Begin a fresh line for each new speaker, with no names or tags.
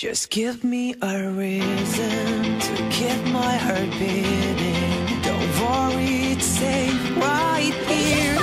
Just give me a reason to keep my heart beating. Don't worry, it's safe right here.